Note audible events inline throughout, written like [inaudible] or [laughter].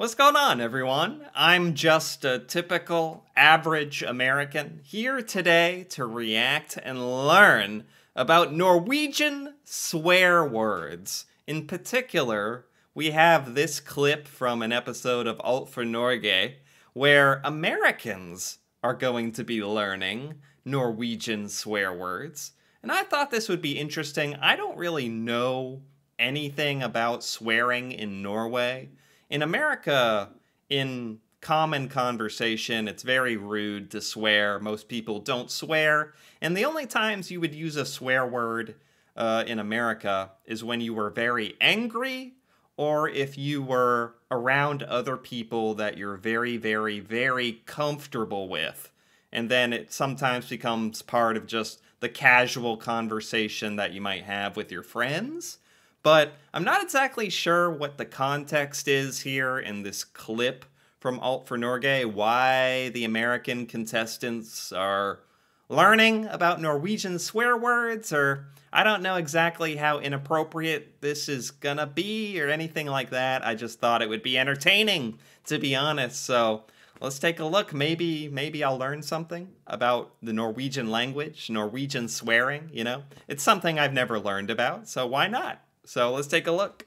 What's going on, everyone? I'm just a typical average American here today to react and learn about Norwegian swear words. In particular, we have this clip from an episode of Alt for Norge where Americans are going to be learning Norwegian swear words. And I thought this would be interesting. I don't really know anything about swearing in Norway. In America, in common conversation, it's very rude to swear. Most people don't swear. And the only times you would use a swear word uh, in America is when you were very angry or if you were around other people that you're very, very, very comfortable with. And then it sometimes becomes part of just the casual conversation that you might have with your friends. But I'm not exactly sure what the context is here in this clip from Alt for Norge, why the American contestants are learning about Norwegian swear words, or I don't know exactly how inappropriate this is gonna be or anything like that. I just thought it would be entertaining, to be honest. So let's take a look. Maybe maybe I'll learn something about the Norwegian language, Norwegian swearing, you know? It's something I've never learned about, so why not? So let's take a look.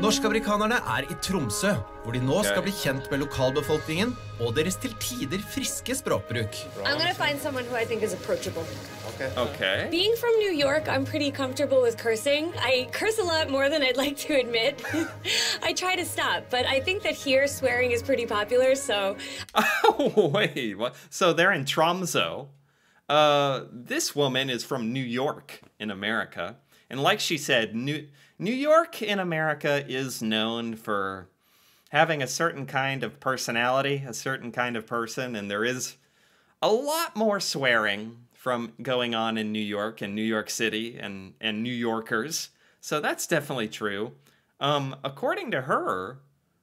Norsk-amerikanerne er i Tromsø, hvor de nå skal bli kjent med lokalbefolkningen og deres til tider friske språkbruk. I'm gonna find someone who I think is approachable. Okay. Being from New York, I'm pretty comfortable with cursing. I curse a lot more than I'd like to admit. [laughs] I try to stop, but I think that here swearing is pretty popular, so [laughs] Oh, wait, what? So they're in Tromso. Uh, this woman is from New York in America. And like she said, New, New York in America is known for having a certain kind of personality, a certain kind of person, and there is a lot more swearing from going on in New York and New York City and, and New Yorkers. So that's definitely true. Um, according to her,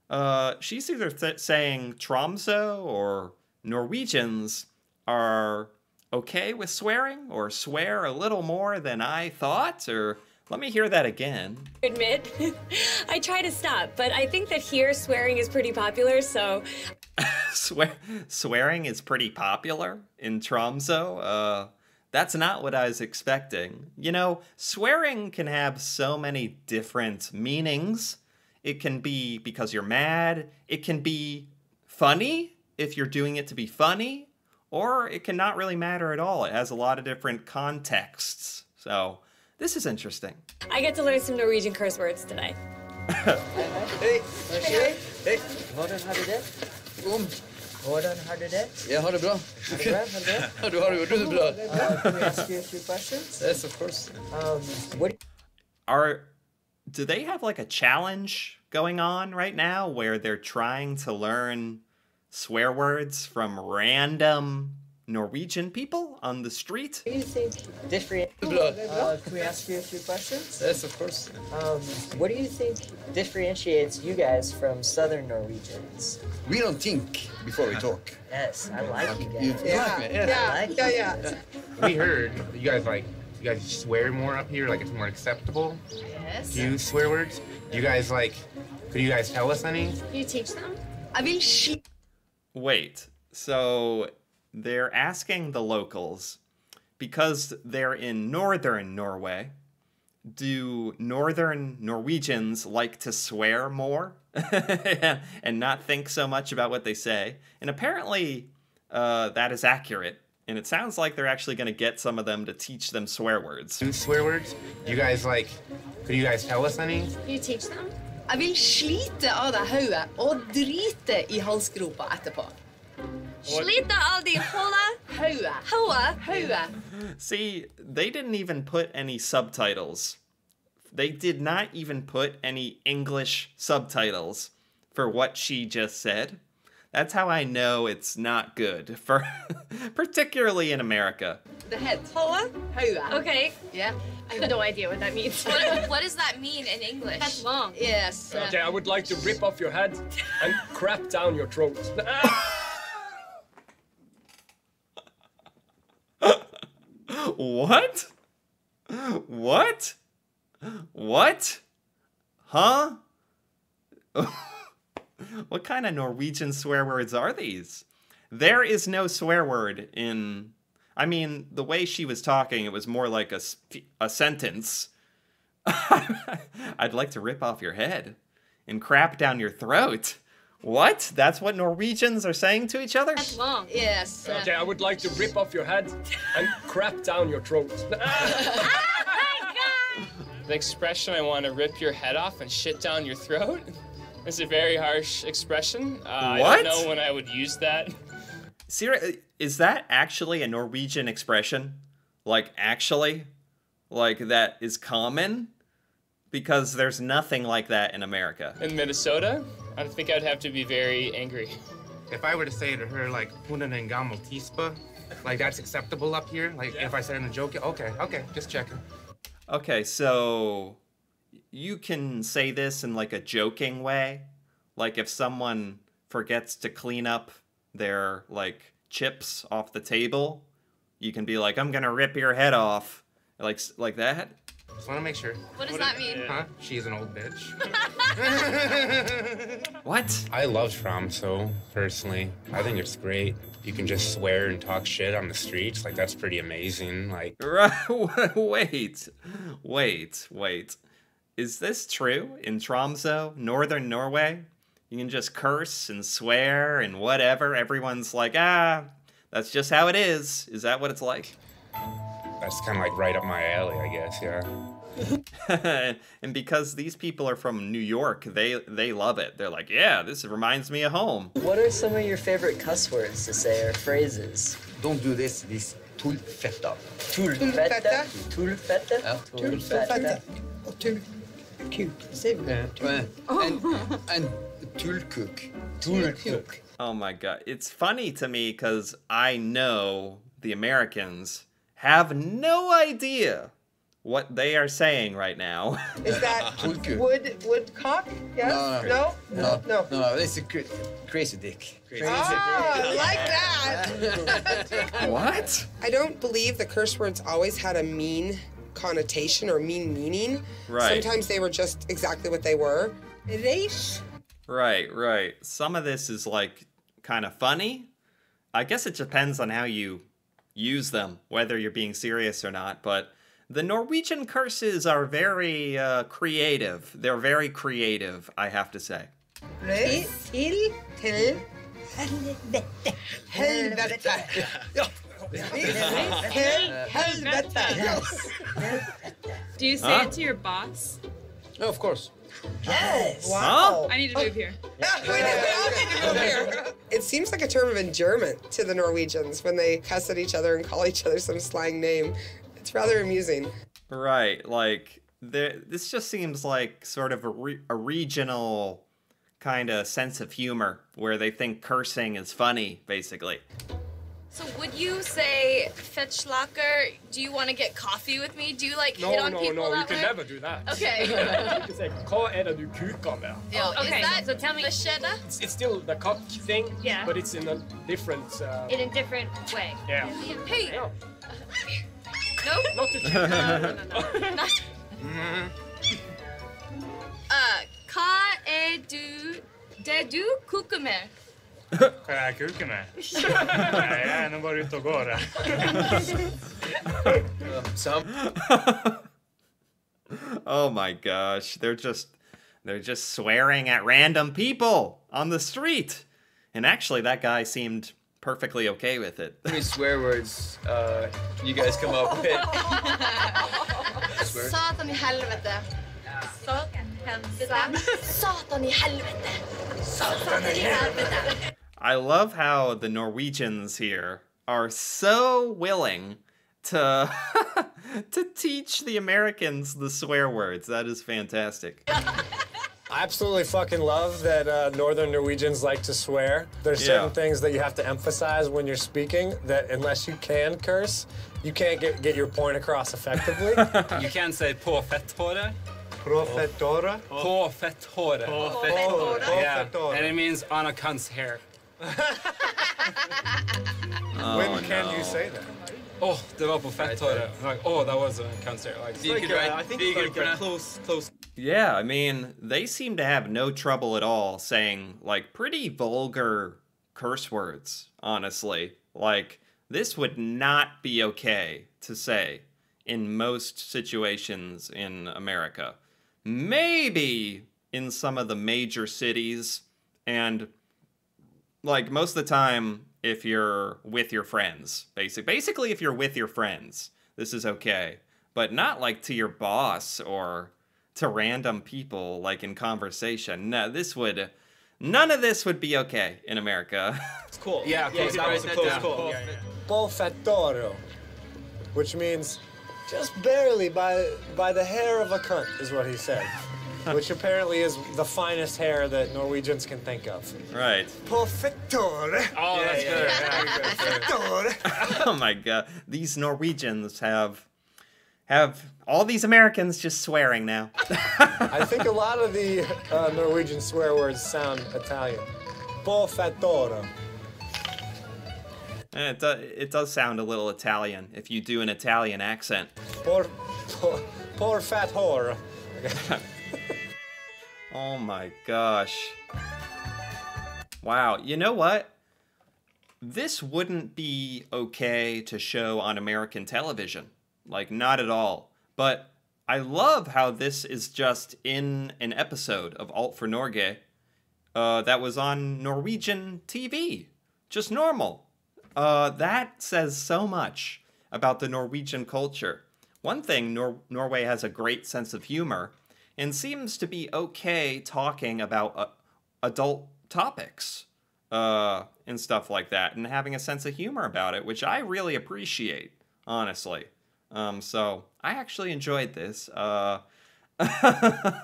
uh, she's either th- saying Tromso or Norwegians are okay with swearing or swear a little more than I thought, or let me hear that again. admit. [laughs] I try to stop, but I think that here swearing is pretty popular, so [laughs] Swear- swearing is pretty popular in Tromso. Uh, that's not what I was expecting. You know, swearing can have so many different meanings. It can be because you're mad, it can be funny if you're doing it to be funny, or it can not really matter at all. It has a lot of different contexts. So, this is interesting. I get to learn some Norwegian curse words today. Hei, hva skjer? Hei. Hvordan har du det? Om. Hvordan har du det? Jeg har det bra. Har du bra? Har du det? [laughs] Ja, du har det jo du bra. Uh, can we ask you a few questions? Yes, of course. Um, what are do they have like a challenge going on right now where they're trying to learn swear words from random Norwegian people on the street? do you think different? Uh, can we ask you a few questions? Yes, of course. Um, what do you think differentiates you guys from Southern Norwegians? We don't think before we talk. Yes, I like you You guys. like me? Yeah. I like yeah, you. yeah. we heard you guys like you guys swear more up here, like it's more acceptable Yes. to use swear words. You guys like could you guys tell us any? You teach them? I will she Wait, so they're asking the locals because they're in northern Norway. Do northern Norwegians like to swear more [laughs] and not think so much about what they say? And apparently, uh, that is accurate. And it sounds like they're actually going to get some of them to teach them swear words. Use swear words. You guys like could you guys tell us any? You teach them? Jeg vil slite av deg hodet og drite i halsgropa etterpå. Slita aldi hola Hodet. hoa. Hodet. See, they didn't even put any subtitles. They did not even put any English subtitles for what she just said. That's how I know it's not good for [laughs] particularly in America. The head. Hoa? Hodet. Okay. Yeah. I have no idea what that means. What, what does that mean in English? That's long. Yes. uh, Okay, I would like to rip off your head and crap down your throat. [laughs] What? What? What? Huh? [laughs] [laughs] what kind of Norwegian swear words are these? There is no swear word in. I mean, the way she was talking, it was more like a, a sentence. [laughs] I'd like to rip off your head and crap down your throat. What? That's what Norwegians are saying to each other? That's long. Yes. Okay, I would like to rip off your head and crap down your throat. [laughs] Oh the expression I want to rip your head off and shit down your throat is a very harsh expression. Uh, I don't know when I would use that. Seri- is that actually a Norwegian expression? Like, actually? Like, that is common? Because there's nothing like that in America. In Minnesota, I think I'd have to be very angry. If I were to say to her, like, hunden en tispa, like, that's acceptable up here? Like, if I said in a joke, okay, okay, just checking. Okay, so you can say this in like a joking way. Like if someone forgets to clean up their like chips off the table, you can be like, "I'm gonna rip your head off," like like that. Just want to make sure. What does that mean? Huh? She's an old bitch. [laughs] What? I love Tromso, personally. I think it's great. You can just swear and talk shit on the streets. Like, that's pretty amazing. Like, [laughs] Right? wait, wait, wait. Is this true in Tromso, northern Norway? You can just curse and swear and whatever. Everyone's like, ah, that's just how it is. Is that what it's like? that's kind of like right up my alley, I guess, yeah. [laughs] and because these people are from New York, they they love it. They're like, yeah, this reminds me of home. What are some of your favorite cuss words to say or phrases? Don't do this, this tullfetta. Tullfette. Tullfette. Tullfette. [laughs] And, and tullkuk. Tullkuk. Oh my god, it's funny to me because I know the Americans have no idea what they are saying right now. [laughs] Is that [laughs] Tullkuk. wood woodcock? Yes? No, No? no, No. no, no, it's a cra- crazy dick. Crazy Ah, like that. what? I don't believe the curse words always had a mean connotation or mean meaning. Right. Sometimes they were just exactly what they were. Reis. Right, right. Some of this is like kind of funny. I guess it depends on how you use them, whether you're being serious or not. But the Norwegian curses are very uh, creative. They're very creative, I have to say. Til, til, til, helvete. Helvete. [laughs] Til helvete. Do you say Huh? it to your boss? No, of course. Yes. Huh? I need to move here. It seems like a term of endearment to the Norwegians when they cuss at each other and call each other some slang name. It's rather amusing. Right, like there. This just seems like sort of a, re- a regional kind of sense of humor where they think cursing is funny, basically. So would you say fetchlaker? Do you want to get coffee with me? Do you like hit No, on no, people no, you can way? never do that. Okay. [laughs] you can [laughs] say, hva er det du kuker med? Yeah, Okay, Is that so tell me- beskjedda? It's, it's still the cock thing, Yeah. but it's in a different. Uh, In a different way. yeah. Hey. Yeah. Nope. [laughs] Not the No, no, no, no. Uh, hva er du det du koker med? Hva jeg kuker med? Nei, jeg er nå bare ute og går. jeg. oh my gosh, they're just they're just swearing at random people on the street. And actually that guy seemed perfectly okay with it. How many swear words uh, you guys come up with? Swear. Satan i helvete. Satan. Satan i helvete. Satan i helvete. I love how the Norwegians here are so willing to [laughs] to teach the Americans the swear words. That is fantastic. I absolutely fucking love that uh, Northern Norwegians like to swear. There's certain Yeah. things that you have to emphasize when you're speaking that unless you can curse, you can't get, get your point across effectively. [laughs] You can say på fetthåret. Profetore. På fetthåret. Yeah, and it means on a cunt's hair. [laughs] Oh, when can no. you say that? Oh, det var på fetthåret. Like, oh, that was a cancer. Like, So you like, uh, I think you it's could like a close, close. Yeah, I mean, they seem to have no trouble at all saying like pretty vulgar curse words, honestly. Like, this would not be okay to say in most situations in America. Maybe in some of the major cities, and like most of the time, if you're with your friends, basic basically if you're with your friends, this is okay. But not like to your boss or to random people like in conversation. No, this would none of this would be okay in America. [laughs] It's cool. Yeah, yeah close. That was write a that close call. Yeah, yeah. Polfettoro, which means just barely by by the hair of a cunt, is what he said. [laughs] which apparently is the finest hair that Norwegians can think of. right. Polfettore. Oh, that's yeah, good. yeah. Yeah, good. [laughs] oh my god. These Norwegians have have all these Americans just swearing now. [laughs] I think a lot of the uh, Norwegian swear words sound Italian. Polfettoro. And it, do, it does sound a little Italian if you do an Italian accent. Por, por, por fat whore. Oh my gosh. Wow, you know what? This wouldn't be okay to show on American television. Like, not at all. But I love how this is just in an episode of Alt for Norge uh, that was on Norwegian TV. Just normal. Uh, that says so much about the Norwegian culture. One thing, Nor- Norway has a great sense of humor and seems to be okay talking about uh, adult topics uh, and stuff like that and having a sense of humor about it, which I really appreciate, honestly. Um, so I actually enjoyed this. Uh, [laughs] I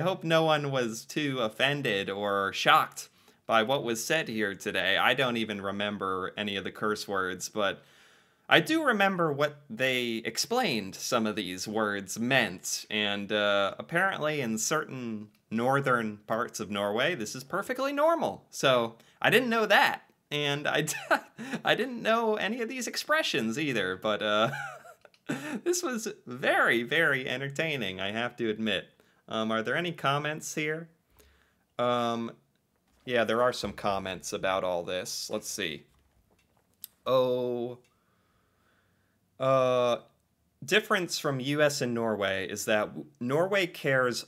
hope no one was too offended or shocked by what was said here today. I don't even remember any of the curse words, but I do remember what they explained some of these words meant, and uh, apparently in certain northern parts of Norway, this is perfectly normal. So I didn't know that, and I, [laughs] I didn't know any of these expressions either, but uh, [laughs] this was very, very entertaining, I have to admit. Um, are there any comments here? Um, yeah, there are some comments about all this. Let's see. Oh, uh, difference from US and Norway is that Norway cares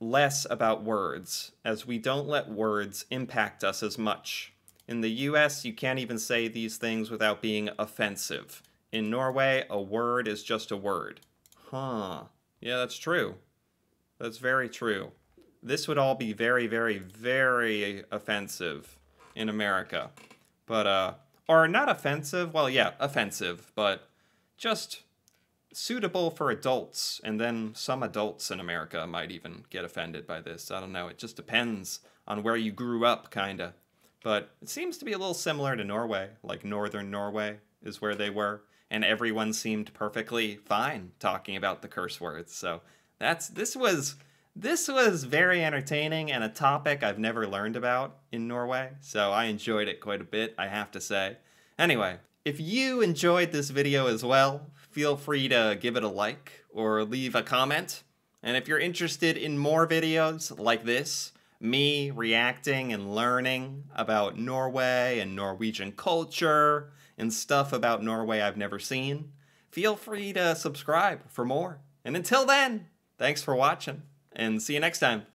less about words, as we don't let words impact us as much. In the US, you can't even say these things without being offensive. In Norway, a word is just a word. Huh. Yeah, that's true. That's very true. This would all be very, very, very offensive in America. But, uh, or not offensive, well, yeah, offensive, but just suitable for adults. And then some adults in America might even get offended by this. I don't know. It just depends on where you grew up, kinda. But it seems to be a little similar to Norway, like northern Norway is where they were. And everyone seemed perfectly fine talking about the curse words. So that's this was this was very entertaining and a topic I've never learned about in Norway. So I enjoyed it quite a bit, I have to say. Anyway, if you enjoyed this video as well, feel free to give it a like or leave a comment. And if you're interested in more videos like this, me reacting and learning about Norway and Norwegian culture and stuff about Norway I've never seen, feel free to subscribe for more. And until then, thanks for watching and see you next time.